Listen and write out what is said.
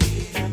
me.